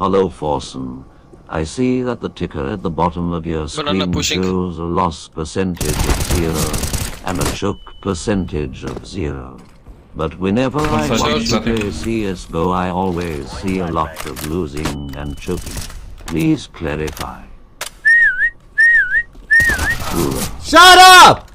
Hello, Forsen. I see that the ticker at the bottom of your screen shows a loss percentage of zero and a choke percentage of zero. But whenever I watch you play CSGO, I always see a lot of losing and choking. Please clarify. Shut up!